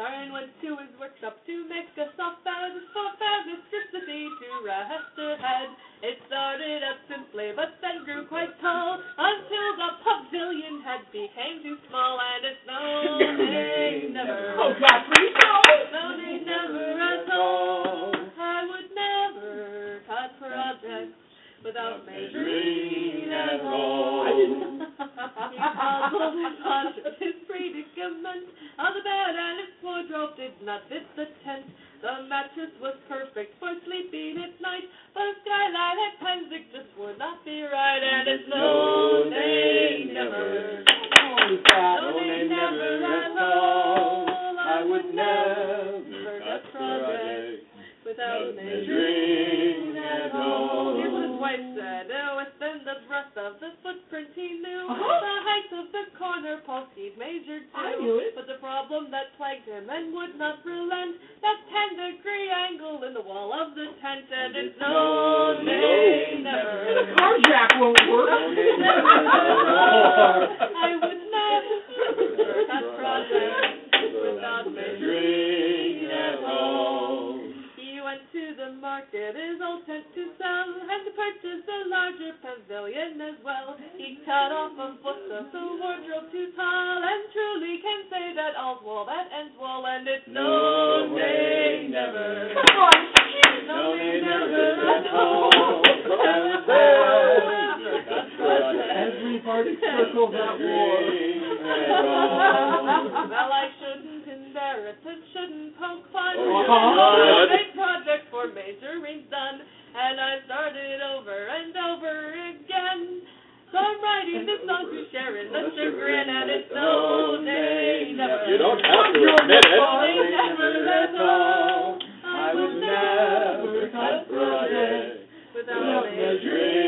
Dahrien went to his workshop to make a soft bed for electricity to rest her head. It started out simply, but then grew quite tall until the pavilion head became too small, and it's no nay, never. Oh, God, please no. No nay, never at all. I would never cut projects without measuring at all. I didn't. He puzzled and pondered his predicament. On the bed and its wardrobe did not fit the tent. The mattress was perfect for sleeping at night, but a skylight at times it just would not be right. And it's no, nay, never. Is that? No, nay, never at all. I would never cut projects without measuring at all. Here's what his wife said. Oh, within the breadth of the footprint he knew. Uh-huh. The height of the corner post he'd too. I knew it. But the problem that plagued him and would not relent, that ten degree angle in the wall of the tent, and it's no, nay, never. The car jack won't work. market, his old tent to sell, and to purchase a larger pavilion as well. He cut off a foot of the wardrobe too tall, and truly can say that all's well that ends well, and it's no, nay, never. Come on, No, nay, never at all. I would never cut projects. Everybody circle that war. well, I shouldn't embarrass and shouldn't poke fun. Uh-huh. I made projects for measuring done, and I started over and over again. So I'm writing this song to share in the chagrin, and it's no day never. You don't have to admit it. No day never at all. I would never cut projects without measuring